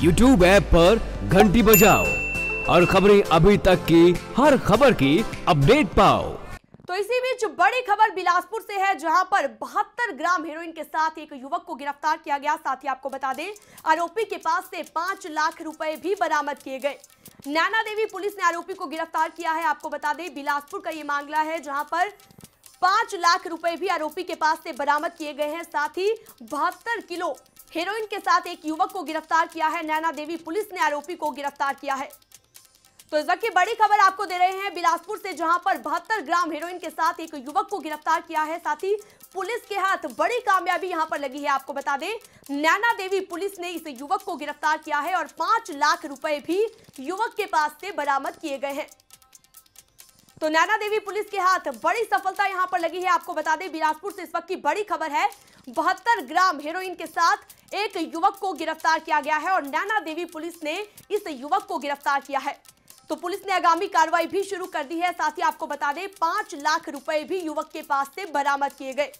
YouTube app पर घंटी बजाओ और खबरें अभी तक की, हर खबर की अपडेट पाओ। तो इसी बीच बड़ी खबर बिलासपुर से है, जहाँ पर बहत्तर ग्राम हेरोइन के साथ एक युवक को गिरफ़्तार किया गया। साथ ही आपको बता दें, आरोपी के पास से पाँच लाख रुपए भी बरामद किए गए। नैना देवी पुलिस ने आरोपी को गिरफ़्तार किया है। आपको बता दें, बिलासपुर का ये मामला है, जहाँ पर पाँच लाख रुपए भी आरोपी के पास से बरामद किए गए हैं। साथ ही बहत्तर किलो हेरोइन के साथ एक युवक को गिरफ़्तार किया है। नैना देवी पुलिस ने आरोपी को गिरफ़्तार किया है। तो इस वक्त की बड़ी खबर आपको दे रहे हैं बिलासपुर से, जहाँ पर बहत्तर ग्राम हेरोइन के साथ एक युवक को गिरफ़्तार किया है। साथ ही पुलिस के हाथ बड़ी कामयाबी यहाँ पर लगी है, आपको बता दें। नैना देवी पुलिस ने इस युवक को गिरफ़्तार किया है और पाँच लाख रुपए भी युवक के पास से बरामद किए गए हैं। तो नैना देवी पुलिस के हाथ बड़ी सफलता यहाँ पर लगी है। आपको बता दें, बिलासपुर से इस वक्त की बड़ी खबर है। बहत्तर ग्राम हेरोइन के साथ एक युवक को गिरफ़्तार किया गया है और नैना देवी पुलिस ने इस युवक को गिरफ़्तार किया है। तो पुलिस ने आगामी कार्रवाई भी शुरू कर दी है। साथ ही आपको बता दें, पाँच लाख रुपए भी युवक के पास से बरामद किए गए।